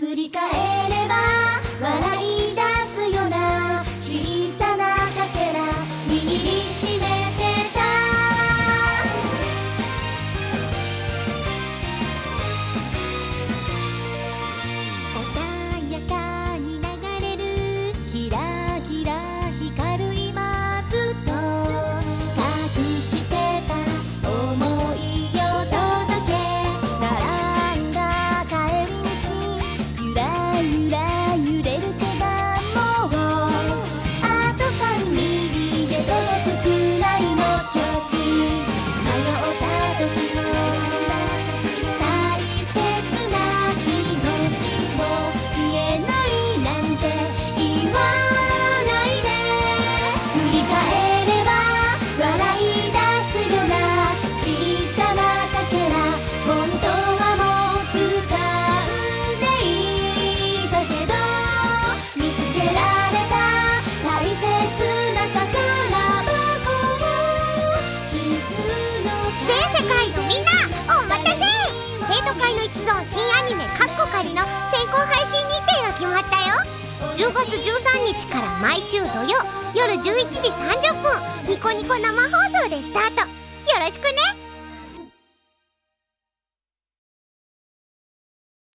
振り返れば笑いゾーン新アニメ「カッコ仮」の先行配信日程が決まったよ。10月13日から毎週土曜夜11時30分ニコニコ生放送でスタート。よろしくね。